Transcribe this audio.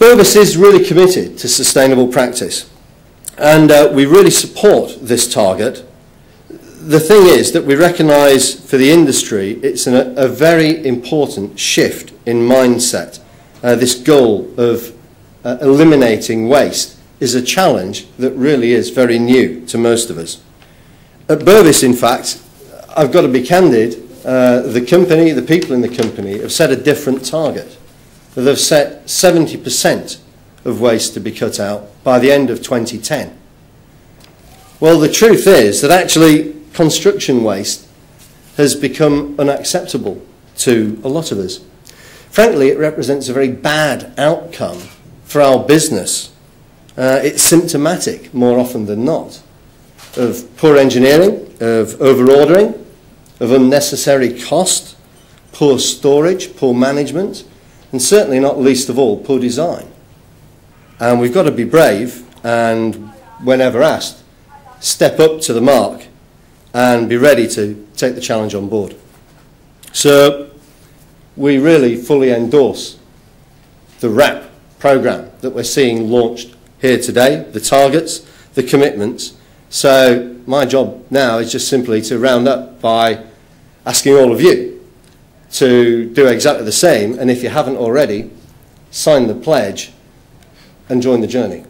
Bovis is really committed to sustainable practice and uh, we really support this target. The thing is that we recognise for the industry it's an, a very important shift in mindset. Uh, this goal of uh, eliminating waste is a challenge that really is very new to most of us. At Bovis, in fact, I've got to be candid, uh, the company, the people in the company have set a different target. They've set 70% of waste to be cut out by the end of 2010. Well, the truth is that actually construction waste has become unacceptable to a lot of us. Frankly, it represents a very bad outcome for our business. Uh, it's symptomatic, more often than not, of poor engineering, of over-ordering, of unnecessary cost, poor storage, poor management, and certainly not least of all, poor design. And we've got to be brave and, whenever asked, step up to the mark and be ready to take the challenge on board. So we really fully endorse the WRAP programme that we're seeing launched here today, the targets, the commitments. So my job now is just simply to round up by asking all of you to do exactly the same and if you haven't already, sign the pledge and join the journey.